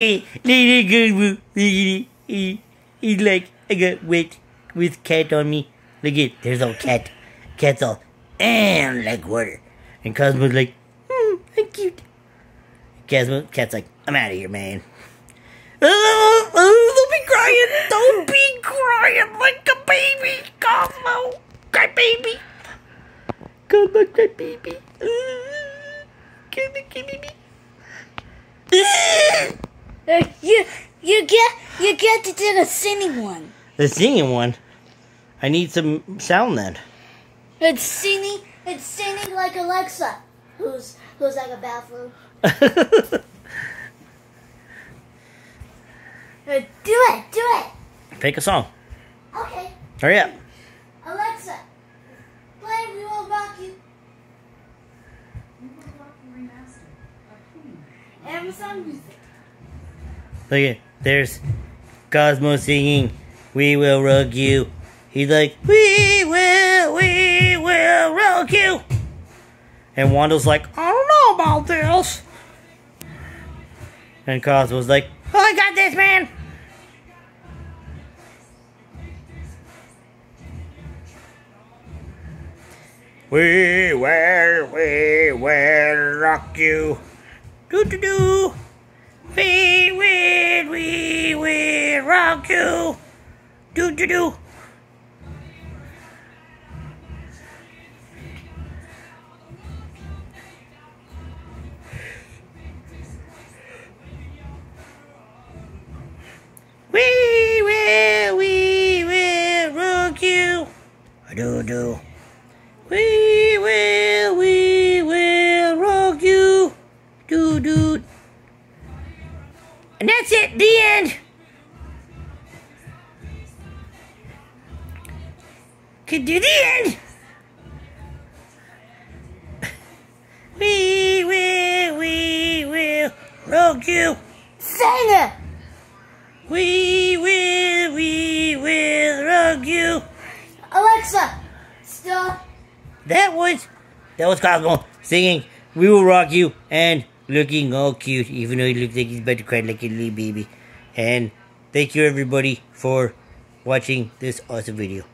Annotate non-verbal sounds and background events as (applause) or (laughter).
He's like, I got wet with cat on me. Look at, there's all cat. Cat's all, and like water. And Cosmo's like, hmm, I'm cute. Cosmo, cat's like, I'm out of here, man. Oh, oh, don't be crying. Don't be crying like a baby, Cosmo. Cry baby. Cosmo, cry baby. Cosmo, cry baby. Uh, you you get you get to do the singing one. The singing one? I need some sound then. It's singing it's singing like Alexa, who's who's like a bathroom. (laughs) Uh, do it, do it. Pick a song. Okay. Hurry up. Alexa, play We Will Rock You. Amazon Music. Look at there's Cosmo singing We Will Rock You. He's like, We will, we will rock you. And Wanda's like, I don't know about this. And Cosmo's like, oh, I got this, man. We will, we will rock you. Do do do. We rock you. Do do do. We will, we will rock you. Do do. We will, we will rock you. Do do. And that's it, the end. Could do the end. We will, we will rock you. Sing it. We will, we will rock you. Alexa, stop. That was, that was Cosmo singing We Will Rock You and looking all cute, even though he looks like he's about to cry like a little baby. And thank you everybody for watching this awesome video.